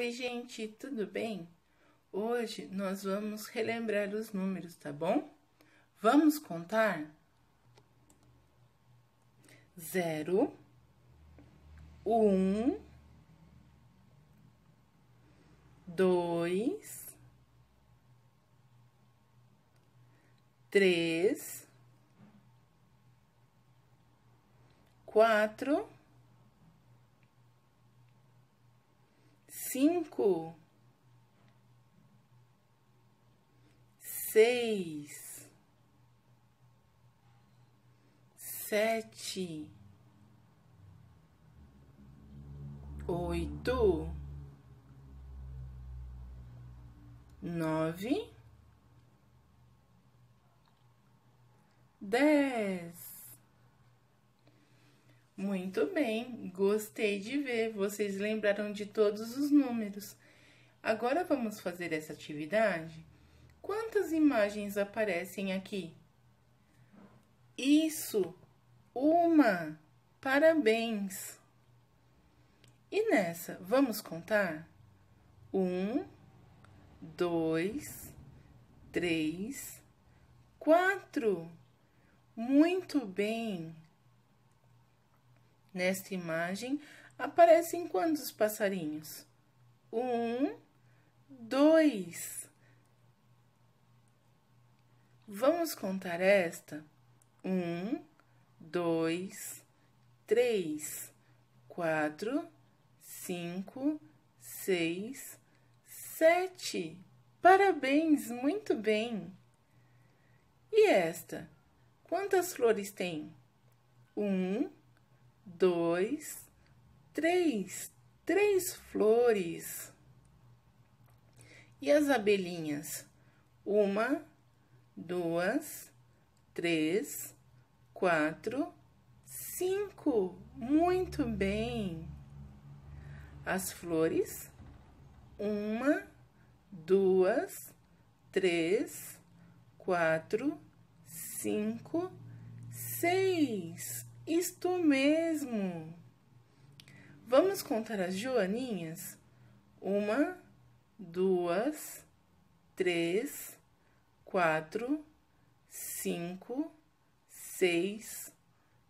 Oi, gente, tudo bem? Hoje nós vamos relembrar os números, tá bom? Vamos contar? Zero, um, dois, três, quatro cinco, seis, sete, oito, nove, dez. Muito bem, gostei de ver. Vocês lembraram de todos os números. Agora vamos fazer essa atividade? Quantas imagens aparecem aqui? Isso, uma. Parabéns. E nessa, vamos contar? Um, dois, três, quatro. Muito bem. Nesta imagem, aparecem quantos passarinhos? Um, dois. Vamos contar esta? Um, dois, três, quatro, cinco, seis, sete. Parabéns, muito bem. E esta? Quantas flores tem? Um, dois, três, três flores. E as abelhinhas? Uma, duas, três, quatro, cinco. Muito bem. As flores? Uma, duas, três, quatro, cinco, seis. Isto mesmo. Vamos contar as joaninhas? Uma, duas, três, quatro, cinco, seis,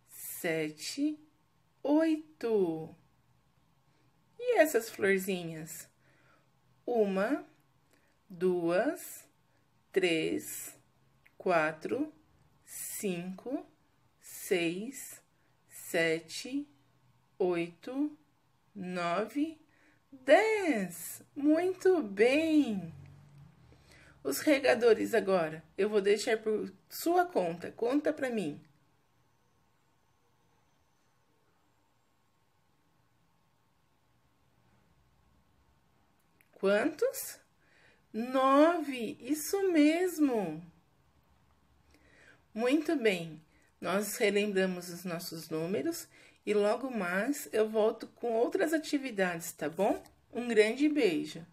sete, oito. E essas florzinhas? Uma, duas, três, quatro, cinco, seis, sete, oito, nove, dez. Muito bem! Os regadores agora, eu vou deixar por sua conta. Conta para mim. Quantos? Nove, isso mesmo. Muito bem. Nós relembramos os nossos números e logo mais eu volto com outras atividades, tá bom? Um grande beijo!